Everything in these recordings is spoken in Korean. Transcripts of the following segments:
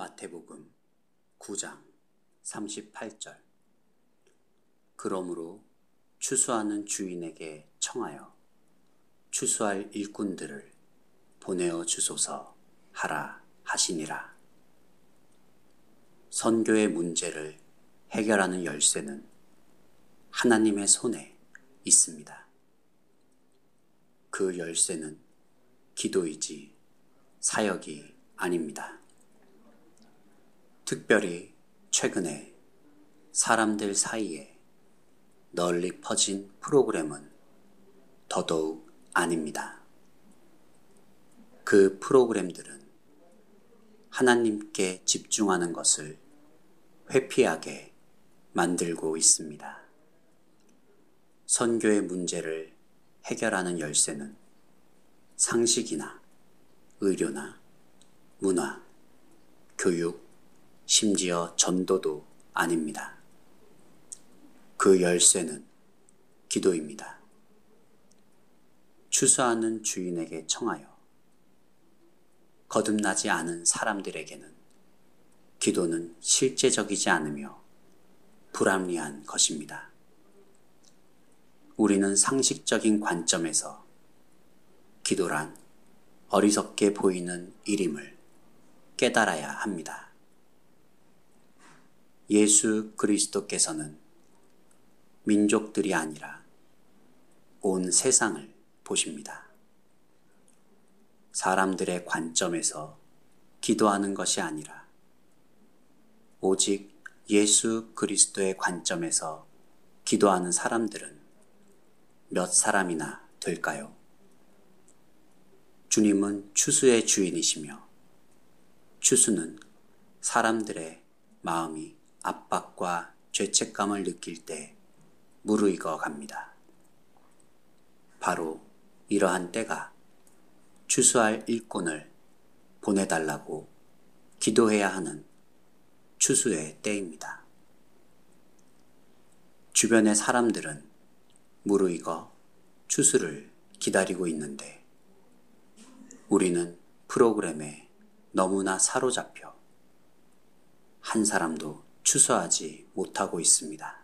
마태복음 9장 38절 그러므로 추수하는 주인에게 청하여 추수할 일꾼들을 보내어 주소서 하라 하시니라. 선교의 문제를 해결하는 열쇠는 하나님의 손에 있습니다. 그 열쇠는 기도이지 사역이 아닙니다. 특별히 최근에 사람들 사이에 널리 퍼진 프로그램은 더더욱 아닙니다. 그 프로그램들은 하나님께 집중하는 것을 회피하게 만들고 있습니다. 선교의 문제를 해결하는 열쇠는 상식이나 의료나 문화, 교육, 심지어 전도도 아닙니다. 그 열쇠는 기도입니다. 추수하는 주인에게 청하여 거듭나지 않은 사람들에게는 기도는 실제적이지 않으며 불합리한 것입니다. 우리는 상식적인 관점에서 기도란 어리석게 보이는 일임을 깨달아야 합니다. 예수 그리스도께서는 민족들이 아니라 온 세상을 보십니다. 사람들의 관점에서 기도하는 것이 아니라 오직 예수 그리스도의 관점에서 기도하는 사람들은 몇 사람이나 될까요? 주님은 추수의 주인이시며 추수는 사람들의 마음이 압박과 죄책감을 느낄 때 무르익어 갑니다. 바로 이러한 때가 추수할 일꾼을 보내달라고 기도해야 하는 추수의 때입니다. 주변의 사람들은 무르익어 추수를 기다리고 있는데 우리는 프로그램에 너무나 사로잡혀 한 사람도 추수하지 못하고 있습니다.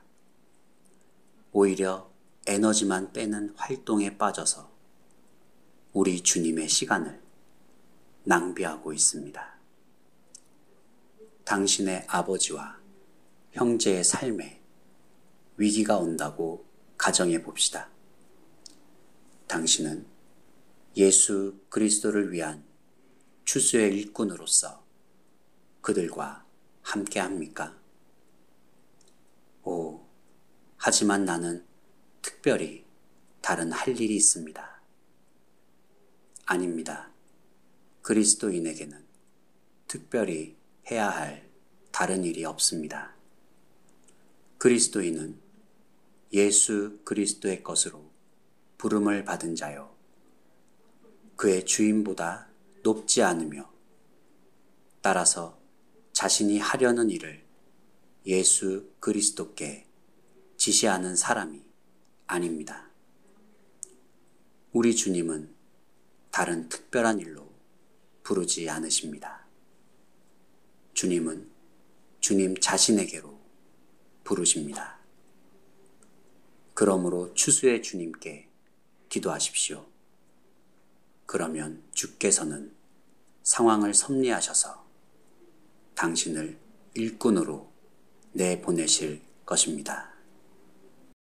오히려 에너지만 빼는 활동에 빠져서 우리 주님의 시간을 낭비하고 있습니다. 당신의 아버지와 형제의 삶에 위기가 온다고 가정해 봅시다. 당신은 예수 그리스도를 위한 추수의 일꾼으로서 그들과 함께 합니까? 오, 하지만 나는 특별히 다른 할 일이 있습니다. 아닙니다. 그리스도인에게는 특별히 해야 할 다른 일이 없습니다. 그리스도인은 예수 그리스도의 것으로 부름을 받은 자요. 그의 주인보다 높지 않으며 따라서 자신이 하려는 일을 예수 그리스도께 지시하는 사람이 아닙니다. 우리 주님은 다른 특별한 일로 부르지 않으십니다. 주님은 주님 자신에게로 부르십니다. 그러므로 추수의 주님께 기도하십시오. 그러면 주께서는 상황을 섭리하셔서 당신을 일꾼으로 내보내실 것입니다.